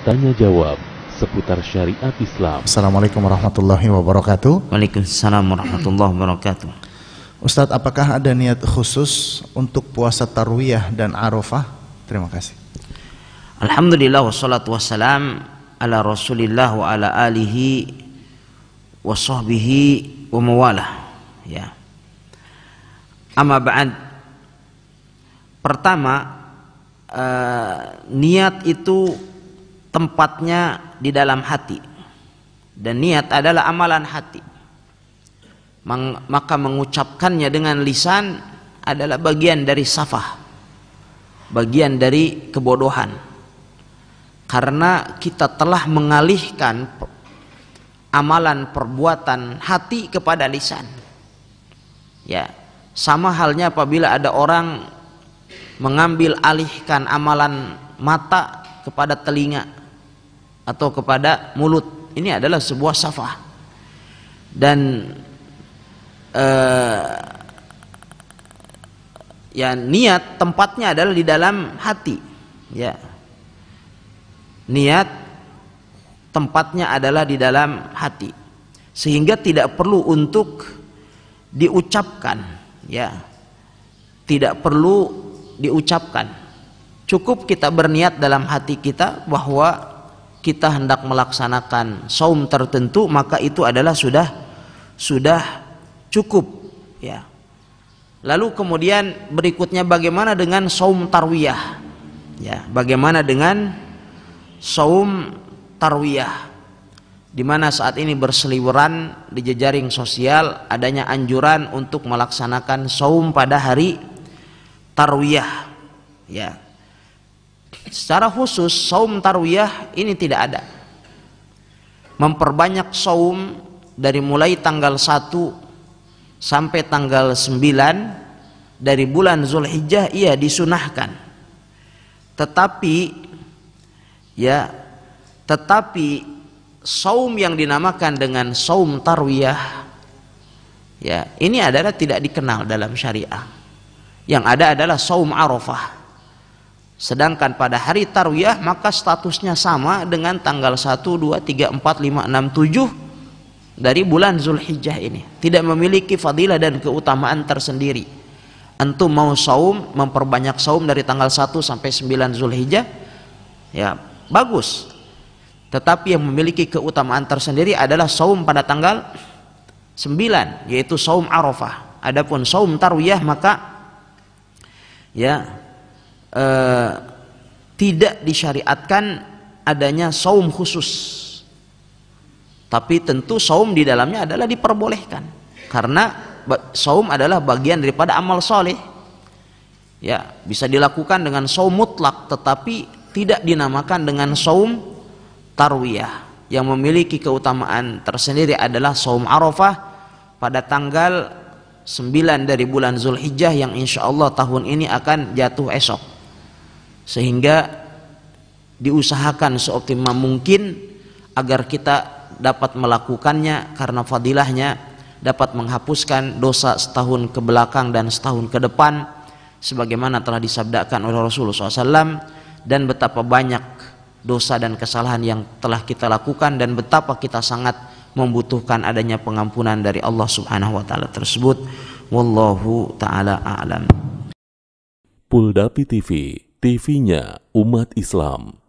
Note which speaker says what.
Speaker 1: Tanya jawab seputar syariat Islam.
Speaker 2: Assalamualaikum warahmatullahi wabarakatuh.
Speaker 3: Waalaikumsalam warahmatullahi wabarakatuh.
Speaker 2: Ustadz, apakah ada niat khusus untuk puasa tarwiyah dan arafah? Terima kasih.
Speaker 3: Alhamdulillah wassalatu wassalam ala rasulillah wa ala alihi wa sahbihi wa mawalah. Ya. Amma ba'd. Pertama, uh, niat itu tempatnya di dalam hati. Dan niat adalah amalan hati. Maka mengucapkannya dengan lisan adalah bagian dari safah. Bagian dari kebodohan. Karena kita telah mengalihkan amalan perbuatan hati kepada lisan. Ya, sama halnya apabila ada orang mengambil alihkan amalan mata kepada telinga atau kepada mulut. Ini adalah sebuah safah. Dan uh, ya niat tempatnya adalah di dalam hati. Ya. Niat tempatnya adalah di dalam hati. Sehingga tidak perlu untuk diucapkan ya tidak perlu diucapkan cukup kita berniat dalam hati kita bahwa kita hendak melaksanakan saum tertentu maka itu adalah sudah sudah cukup ya. Lalu kemudian berikutnya bagaimana dengan saum tarwiyah? Ya bagaimana dengan saum tarwiyah? Di mana saat ini berseliweran di jejaring sosial adanya anjuran untuk melaksanakan saum pada hari tarwiyah. Ya secara khusus saum tarwiyah ini tidak ada. Memperbanyak saum dari mulai tanggal 1 sampai tanggal 9 dari bulan Zulhijjah ia disunahkan. Tetapi ya tetapi saum yang dinamakan dengan saum tarwiyah ya ini adalah tidak dikenal dalam syariah. Yang ada adalah saum arafah sedangkan pada hari tarwiyah maka statusnya sama dengan tanggal 1 2 3 4 5 6 7 dari bulan Zulhijjah ini. Tidak memiliki fadilah dan keutamaan tersendiri. Antum mau saum memperbanyak saum dari tanggal 1 sampai 9 Zulhijjah ya bagus. Tetapi yang memiliki keutamaan tersendiri adalah saum pada tanggal 9 yaitu saum Arafah. Adapun saum tarwiyah maka ya eh, tidak disyariatkan adanya saum khusus. Tapi tentu saum di dalamnya adalah diperbolehkan karena saum adalah bagian daripada amal soleh. Ya, bisa dilakukan dengan saum mutlak tetapi tidak dinamakan dengan saum tarwiyah yang memiliki keutamaan tersendiri adalah saum Arafah pada tanggal 9 dari bulan Zulhijjah yang insya Allah tahun ini akan jatuh esok sehingga diusahakan seoptimal mungkin agar kita dapat melakukannya karena fadilahnya dapat menghapuskan dosa setahun ke belakang dan setahun ke depan sebagaimana telah disabdakan oleh Rasulullah SAW dan betapa banyak dosa dan kesalahan yang telah kita lakukan dan betapa kita sangat membutuhkan adanya pengampunan dari Allah Subhanahu wa taala tersebut. Wallahu taala a'lam.
Speaker 1: Puldapi TV, TV-nya umat Islam.